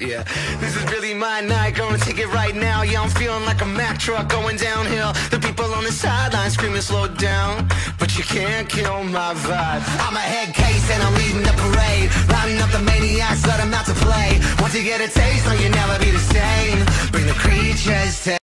Yeah, this is really my night. Gonna take it right now. Yeah, I'm feeling like a Mack truck going downhill. The people on the sideline screaming, slow down. But you can't kill my vibe. I'm a head case and I'm leading the parade. Lining up the maniacs, let them out to play. Once you get a taste, no, you'll never be the same. Bring the creatures to